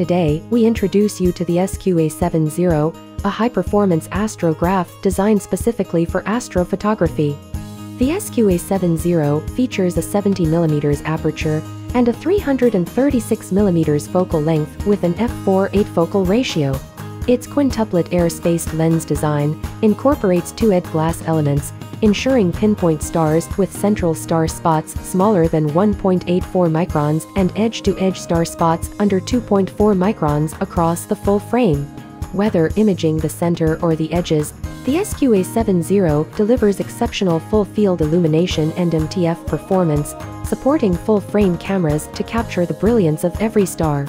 Today, we introduce you to the SQA70, a high-performance astrograph designed specifically for astrophotography. The SQA70 features a 70mm aperture and a 336mm focal length with an f4-8 focal ratio. Its quintuplet air-spaced lens design incorporates two ED glass elements ensuring pinpoint stars with central star spots smaller than 1.84 microns and edge-to-edge -edge star spots under 2.4 microns across the full frame. Whether imaging the center or the edges, the SQA70 delivers exceptional full-field illumination and MTF performance, supporting full-frame cameras to capture the brilliance of every star.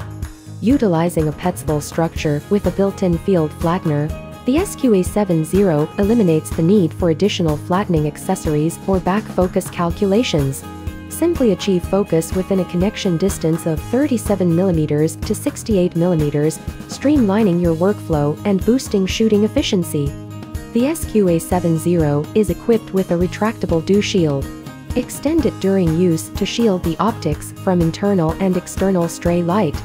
Utilizing a Petzval structure with a built-in field flattener, the SQA70 eliminates the need for additional flattening accessories or back focus calculations. Simply achieve focus within a connection distance of 37mm to 68mm, streamlining your workflow and boosting shooting efficiency. The SQA70 is equipped with a retractable dew shield. Extend it during use to shield the optics from internal and external stray light.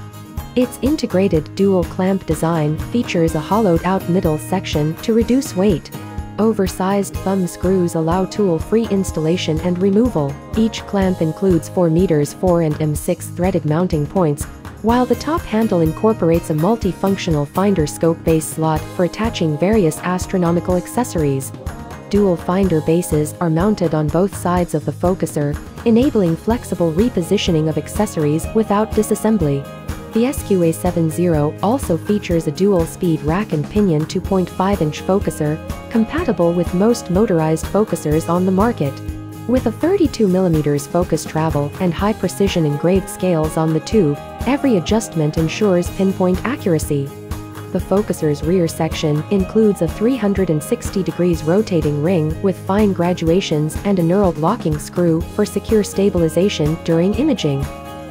Its integrated dual clamp design features a hollowed-out middle section to reduce weight. Oversized thumb screws allow tool-free installation and removal. Each clamp includes 4 meters 4 and M6 threaded mounting points, while the top handle incorporates a multifunctional finder scope base slot for attaching various astronomical accessories. Dual finder bases are mounted on both sides of the focuser, enabling flexible repositioning of accessories without disassembly. The SQA70 also features a dual-speed rack and pinion 2.5-inch focuser, compatible with most motorized focusers on the market. With a 32mm focus travel and high-precision engraved scales on the tube, every adjustment ensures pinpoint accuracy. The focuser's rear section includes a 360 degrees rotating ring with fine graduations and a knurled locking screw for secure stabilization during imaging.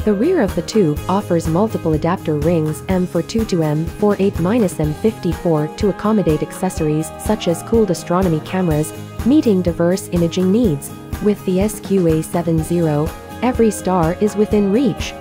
The rear of the tube offers multiple adapter rings M42 to M48-M54 to accommodate accessories such as cooled astronomy cameras, meeting diverse imaging needs. With the SQA70, every star is within reach.